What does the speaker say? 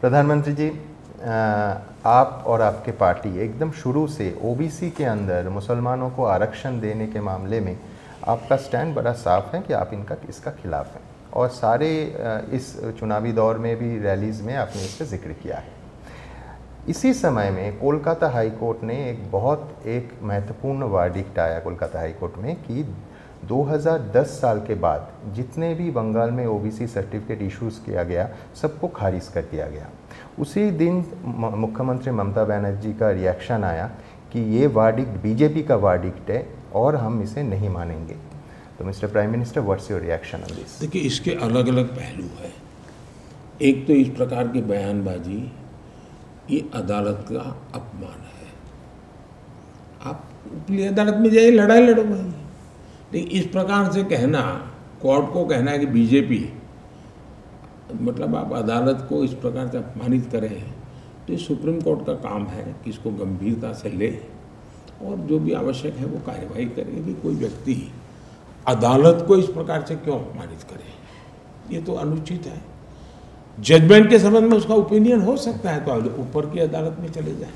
प्रधानमंत्री जी आप और आपके पार्टी एकदम शुरू से ओबीसी के अंदर मुसलमानों को आरक्षण देने के मामले में आपका स्टैंड बड़ा साफ़ है कि आप इनका, इसका खिलाफ हैं। और सारे इस चुनावी दौर में भी, रैलीज़ में आपने इसका ज़िक्र किया है। इसी समय में कोलकाता हाई कोर्ट ने एक बहुत एक महत्वपूर्ण वार्डिक्ट आया कोलकाता हाई कोर्ट में कि 2010 साल के बाद जितने भी बंगाल में ओबीसी सर्टिफिकेट इश्यूज़ किया गया, सबको खारिज कर दिया गया। उसी दिन मुख्यमंत्री ममता बनर्जी का रिएक्शन आया कि ये वार्डिक्ट बीजेपी का वार्डिक्ट है और हम इसे नहीं मानेंगे। तो mister prime minister what's your reaction on this देखिए, इसके अलग अलग पहलू है। एक तो इस प्रकार की बयानबाजी, ये अदालत का अपमान है। आप अदालत में जाइए, लड़ाई लड़ो भाई। लेकिन इस प्रकार से कहना, कोर्ट को कहना है कि बीजेपी मतलब आप अदालत को इस प्रकार से अपमानित करें तो सुप्रीम कोर्ट का काम है कि इसको गंभीरता से ले और जो भी आवश्यक है वो कार्यवाही करे। कि कोई व्यक्ति अदालत को इस प्रकार से क्यों अपमानित करे? ये तो अनुचित है। जजमेंट के संबंध में उसका ओपिनियन हो सकता है तो ऊपर की अदालत में चले जाए।